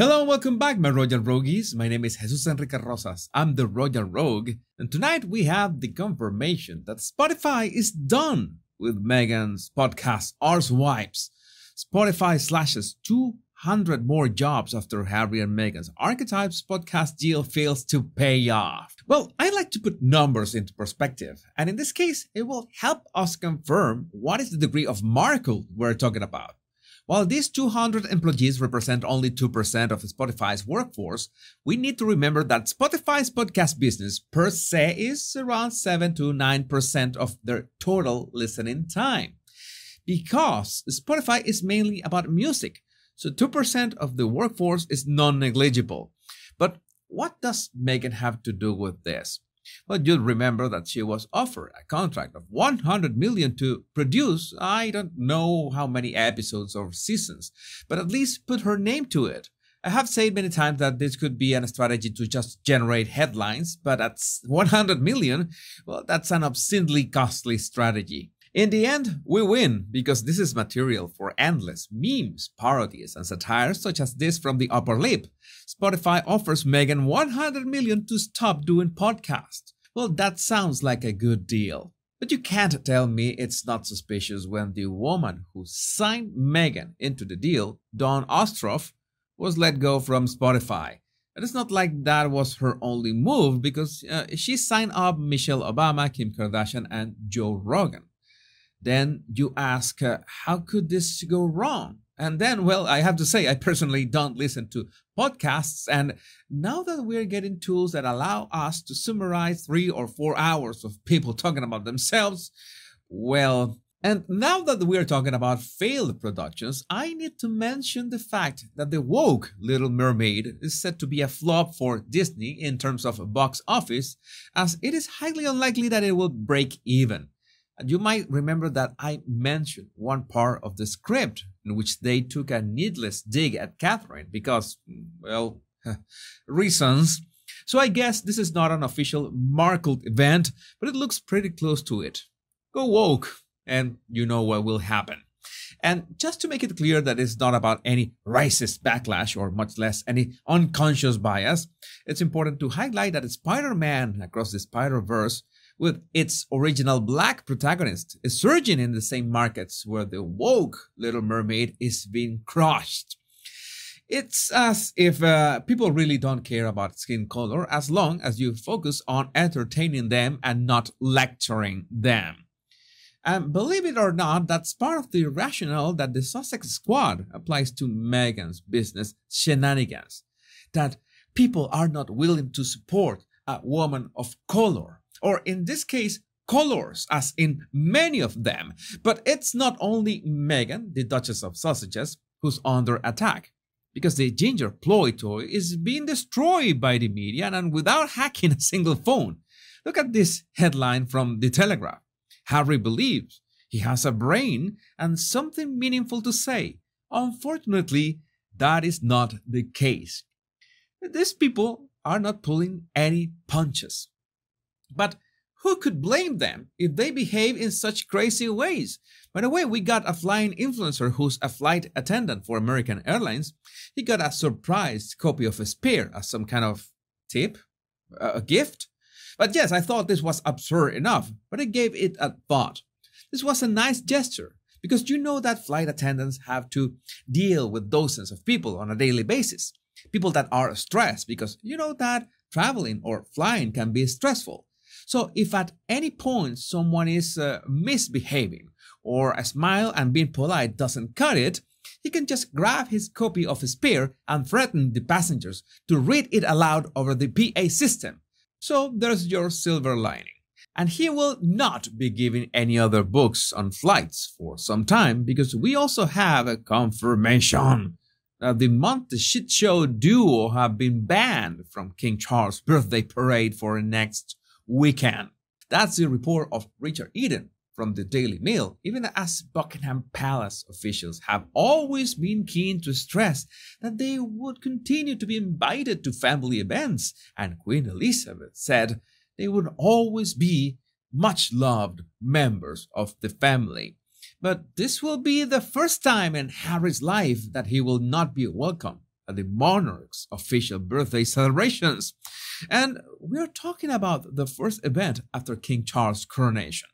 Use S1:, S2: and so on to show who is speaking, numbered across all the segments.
S1: Hello and welcome back, my Royal Rogues. My name is Jesus Enrique Rosas. I'm the Royal Rogue, and tonight we have the confirmation that Spotify is done with Meghan's podcast Arsewypes. Spotify slashes 200 more jobs after Harry and Meghan's Archetypes podcast deal fails to pay off. Well, I like to put numbers into perspective, and in this case, it will help us confirm what is the degree of miracle we're talking about. While these 200 employees represent only 2% of Spotify's workforce, we need to remember that Spotify's podcast business per se is around 7 to 9% of their total listening time. Because Spotify is mainly about music, so 2% of the workforce is non negligible. But what does Meghan have to do with this? Well, you'll remember that she was offered a contract of 100 million to produce I don't know how many episodes or seasons, but at least put her name to it. I have said many times that this could be a strategy to just generate headlines, but at 100 million, well, that's an obscenely costly strategy. In the end, we win because this is material for endless memes, parodies, and satires such as this from the upper lip. Spotify offers Meghan 100 million to stop doing podcasts. Well, that sounds like a good deal. But you can't tell me it's not suspicious when the woman who signed Meghan into the deal, Dawn Ostroff, was let go from Spotify. And it's not like that was her only move because uh, she signed up Michelle Obama, Kim Kardashian, and Joe Rogan then you ask, uh, how could this go wrong? And then, well, I have to say, I personally don't listen to podcasts. And now that we're getting tools that allow us to summarize three or four hours of people talking about themselves, well, and now that we're talking about failed productions, I need to mention the fact that the woke Little Mermaid is said to be a flop for Disney in terms of box office, as it is highly unlikely that it will break even. You might remember that I mentioned one part of the script in which they took a needless dig at Catherine because, well, reasons. So I guess this is not an official Markle event, but it looks pretty close to it. Go woke, and you know what will happen. And just to make it clear that it's not about any racist backlash or much less any unconscious bias, it's important to highlight that Spider Man across the Spider Verse with its original black protagonist is surging in the same markets where the woke Little Mermaid is being crushed. It's as if uh, people really don't care about skin color as long as you focus on entertaining them and not lecturing them. And believe it or not, that's part of the rationale that the Sussex Squad applies to Meghan's business shenanigans. That people are not willing to support a woman of color or in this case, colors, as in many of them. But it's not only Meghan, the Duchess of Sausages, who's under attack, because the ginger ploy toy is being destroyed by the media and without hacking a single phone. Look at this headline from The Telegraph. Harry believes he has a brain and something meaningful to say. Unfortunately, that is not the case. These people are not pulling any punches. But who could blame them if they behave in such crazy ways? By the way, we got a flying influencer who's a flight attendant for American Airlines. He got a surprised copy of a Spare as some kind of tip, a gift. But yes, I thought this was absurd enough, but I gave it a thought. This was a nice gesture because you know that flight attendants have to deal with dozens of people on a daily basis. People that are stressed because you know that traveling or flying can be stressful. So if at any point someone is uh, misbehaving or a smile and being polite doesn't cut it, he can just grab his copy of his Spare and threaten the passengers to read it aloud over the PA system. So there's your silver lining. And he will not be giving any other books on flights for some time because we also have a confirmation that the Monty Shit Show duo have been banned from King Charles' birthday parade for the next weekend. That's the report of Richard Eden from the Daily Mail, even as Buckingham Palace officials have always been keen to stress that they would continue to be invited to family events, and Queen Elizabeth said they would always be much loved members of the family. But this will be the first time in Harry's life that he will not be welcome the monarch's official birthday celebrations. And we are talking about the first event after King Charles' coronation.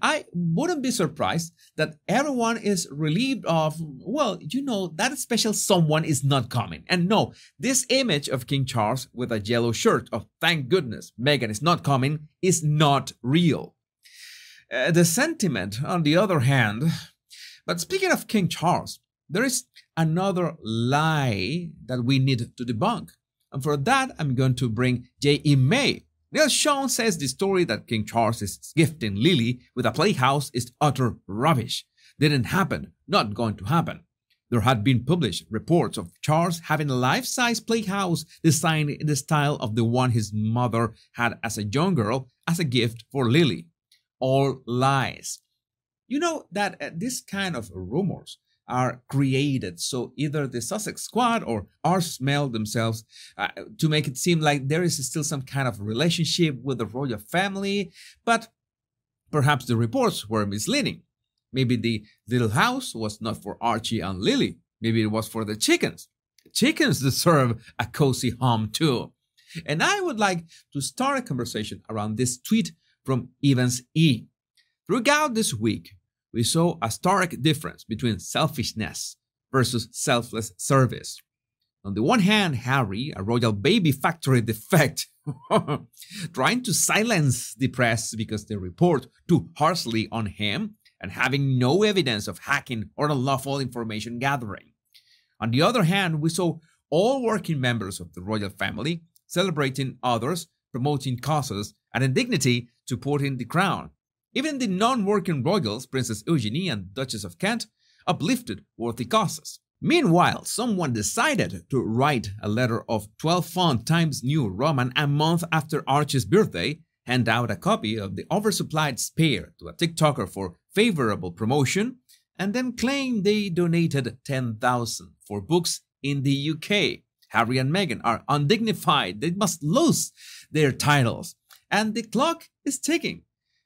S1: I wouldn't be surprised that everyone is relieved of, well, you know, that special someone is not coming. And no, this image of King Charles with a yellow shirt of thank goodness Meghan is not coming is not real. Uh, the sentiment, on the other hand, but speaking of King Charles, there is another lie that we need to debunk. And for that, I'm going to bring J.E. May. Neil Sean says the story that King Charles is gifting Lily with a playhouse is utter rubbish. Didn't happen, not going to happen. There had been published reports of Charles having a life-size playhouse designed in the style of the one his mother had as a young girl as a gift for Lily. All lies. You know that uh, this kind of rumors are created. So either the Sussex squad or Ars-Mel themselves uh, to make it seem like there is still some kind of relationship with the royal family, but perhaps the reports were misleading. Maybe the little house was not for Archie and Lily. Maybe it was for the chickens. Chickens deserve a cozy home too. And I would like to start a conversation around this tweet from Evans E. Throughout this week, we saw a stark difference between selfishness versus selfless service. On the one hand, Harry, a royal baby factory defect, trying to silence the press because they report too harshly on him and having no evidence of hacking or unlawful information gathering. On the other hand, we saw all working members of the royal family celebrating others, promoting causes, and in dignity supporting the crown, even the non-working royals, Princess Eugenie and Duchess of Kent, uplifted worthy causes. Meanwhile, someone decided to write a letter of 12 font Times New Roman a month after Archie's birthday, hand out a copy of the oversupplied spare to a TikToker for favorable promotion, and then claim they donated 10,000 for books in the UK. Harry and Meghan are undignified. They must lose their titles. And the clock is ticking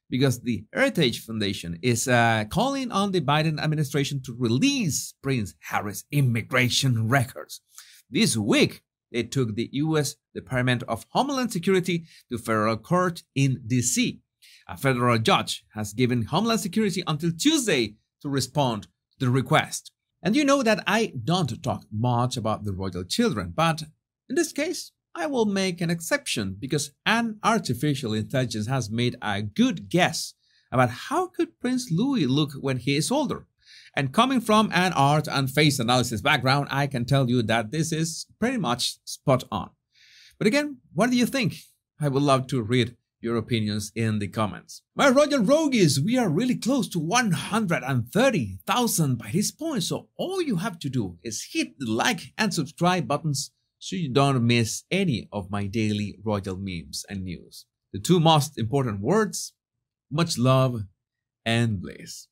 S1: because the Heritage Foundation is uh, calling on the Biden administration to release Prince Harry's immigration records. This week, they took the U.S. Department of Homeland Security to federal court in D.C. A federal judge has given Homeland Security until Tuesday to respond to the request. And you know that I don't talk much about the royal children, but in this case, I will make an exception because an artificial intelligence has made a good guess about how could Prince Louis look when he is older. And coming from an art and face analysis background, I can tell you that this is pretty much spot on. But again, what do you think? I would love to read your opinions in the comments. My Royal Rogues, we are really close to 130,000 by this point, so all you have to do is hit the like and subscribe buttons so you don't miss any of my daily royal memes and news. The two most important words, much love and bliss.